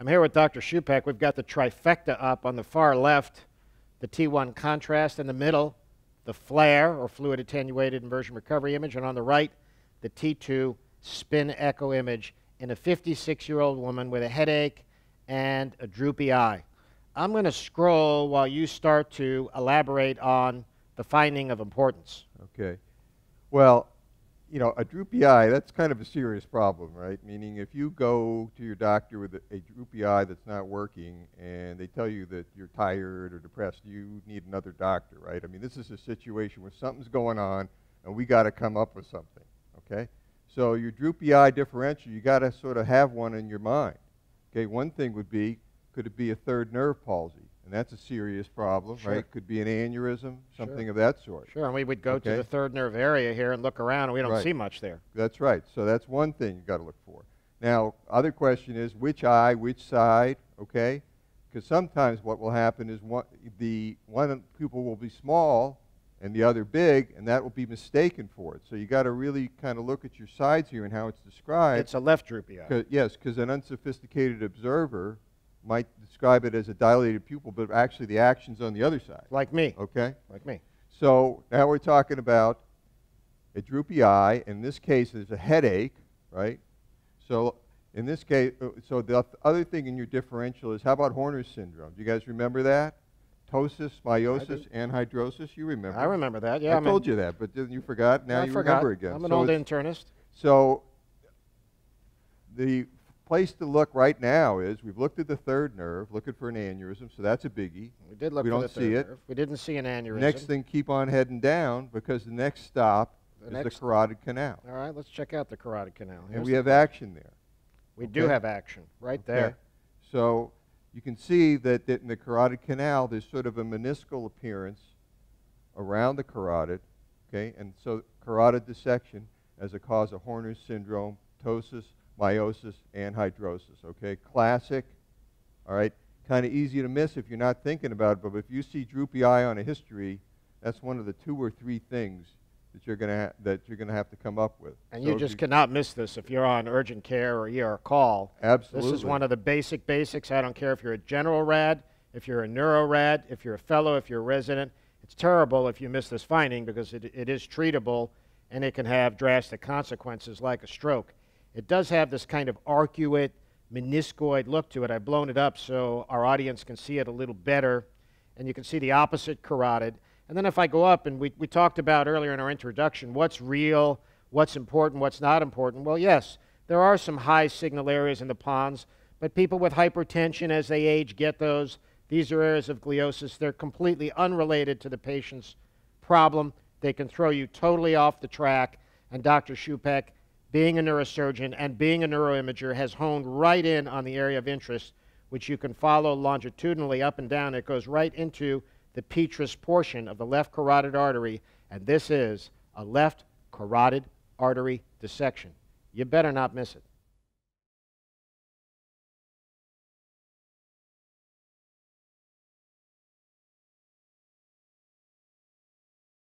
I'm here with Dr. Shupeck. We've got the trifecta up on the far left, the T1 contrast in the middle, the FLAIR, or fluid attenuated inversion recovery image, and on the right, the T2 spin echo image in a 56 year old woman with a headache and a droopy eye. I'm going to scroll while you start to elaborate on the finding of importance. Okay. Well, you know, a droopy eye, that's kind of a serious problem, right? Meaning if you go to your doctor with a, a, droopy eye that's not working and they tell you that you're tired or depressed, you need another doctor, right? I mean, this is a situation where something's going on and we got to come up with something, okay? So your droopy eye differential, you got to sort of have one in your mind. Okay, one thing would be, could it be a third nerve palsy? And that's a serious problem, sure. right? Could be an aneurysm, something sure. of that sort. Sure, and we would go okay. to the third nerve area here and look around, and we don't right. see much there. That's right. So that's one thing you've got to look for. Now, other question is which eye, which side, okay? Because sometimes what will happen is one, the one pupil will be small and the other big, and that will be mistaken for it. So you got to really kind of look at your sides here and how it's described. It's a left droopy eye. Cause, yes, because an unsophisticated observer might describe it as a dilated pupil, but actually the action's on the other side. Like me. Okay? Like me. So now we're talking about a droopy eye. In this case, there's a headache, right? So in this case, uh, so the other thing in your differential is how about Horner's syndrome? Do you guys remember that? Ptosis, miosis, anhidrosis. You remember? I remember that. Yeah, I, told you that, but you forgot. Now I you forgot. remember again. I'm an so old internist. So the place to look right now is we've looked at the third nerve, looking for an aneurysm, so that's a biggie. We did look we for don't the see it. Nerve. We didn't see an aneurysm. Next thing, keep on heading down because the next stop the is next the carotid canal. All right, let's check out the carotid canal. Here's and we have action there. We okay. do have action right okay. there. So you can see that, that in the carotid canal, there's sort of a meniscal appearance around the carotid, okay? And so carotid dissection as a cause of Horner's syndrome, ptosis, miosis, anhidrosis. Okay, classic. All right, kind of easy to miss if you're not thinking about it, but if you see droopy eye on a history, that's one of the two or three things that you're going to that you're going to have to come up with. And so you just you cannot miss this if you're on urgent care or ER call. Absolutely. This is one of the basic basics. I don't care if you're a general rad, if you're a neuro rad, if you're a fellow, if you're a resident. It's terrible if you miss this finding because it, it is treatable and it can have drastic consequences like a stroke. It does have this kind of arcuate, meniscoid look to it. I've blown it up so our audience can see it a little better. And you can see the opposite carotid. And then if I go up, and we, we talked about earlier in our introduction, what's real, what's important, what's not important. Well, yes, there are some high signal areas in the pons, but people with hypertension as they age get those. These are areas of gliosis. They're completely unrelated to the patient's problem. They can throw you totally off the track. And Dr. Shupeck being a neurosurgeon and being a neuroimager, has honed right in on the area of interest, which you can follow longitudinally up and down. It goes right into the petrous portion of the left carotid artery, and this is a left carotid artery dissection. You better not miss it.